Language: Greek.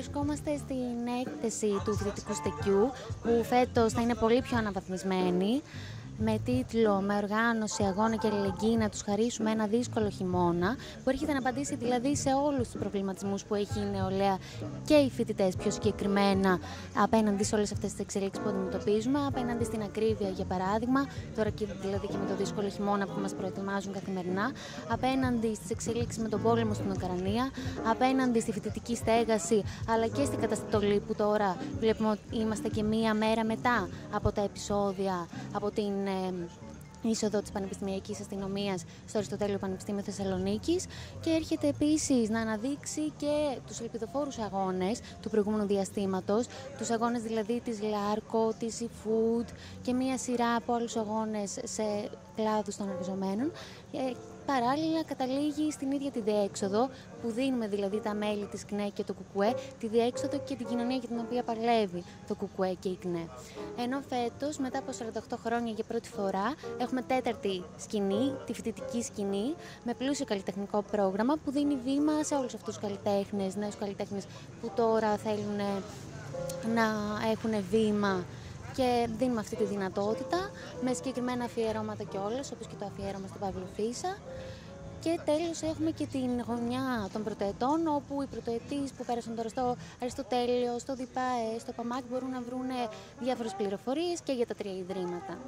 Βρισκόμαστε στην έκθεση του Φοιτητικού Στεκιού που φέτος θα είναι πολύ πιο αναβαθμισμένη με τίτλο «Με οργάνωση, αγώνα και αλληλεγγύη να τους χαρίσουμε ένα δύσκολο χειμώνα» που έρχεται να απαντήσει δηλαδή σε όλους τους προβληματισμούς που έχει η νεολαία και οι φοιτητές πιο συγκεκριμένα απέναντι σε όλες αυτές τις εξελίξεις που αντιμετωπίζουμε, απέναντι στην ακρίβεια για παράδειγμα, τώρα και δηλαδή και με το δύσκολο χειμώνα που μας προετοιμάζουν καθημερινά, απέναντι στις εξελίξεις με τον πόλεμο στην Ουκρανία, απέναντι στη φοιτητική στέγαση αλλά και στην καταστολή που τώρα βλέπουμε ότι είμαστε και μία μέρα μετά από τα επεισόδια, από την Um. Είσοδο της Πανεπιστημιακής Αστυνομίας στο Αριστοτέλειο Πανεπιστήμιο Θεσσαλονίκης και έρχεται επίσης να αναδείξει και τους ελπιδοφόρους αγώνες του προηγούμενου διαστήματος, τους αγώνες δηλαδή της ΛΑΡΚΟ, της eFood και μία σειρά από άλλους αγώνες σε κλάδους των εργαζομένων ε, παράλληλα καταλήγει στην ίδια τη διέξοδο που δίνουμε δηλαδή τα μέλη της ΚΝΕ και του ΚΚΕ, τη διέξοδο και την κοινωνία για την οποία παλεύει το ΚΚΕ και η ΚΝΕ. Ενώ φέτος, μετά από 48 χρόνια για πρώτη φορά, έχουμε τέταρτη σκηνή, τη φοιτητική σκηνή, με πλούσιο καλλιτεχνικό πρόγραμμα που δίνει βήμα σε όλους αυτούς τους καλλιτέχνες, νέους καλλιτέχνες που τώρα θέλουν να έχουν βήμα και δίνουμε αυτή τη δυνατότητα με συγκεκριμένα αφιερώματα και όλες, όπως και το αφιέρωμα στην Παύλο Φίσα. Και τέλος έχουμε και την γωνιά των πρωτοετών, όπου οι πρωτοετής που πέρασαν τώρα στο Αριστοτέλειο, στο ΔΙΠΑΕ, στο ΠΑΜΑΚ μπορούν να βρουν διάφορες πληροφορίες και για τα τρία ιδρύματα.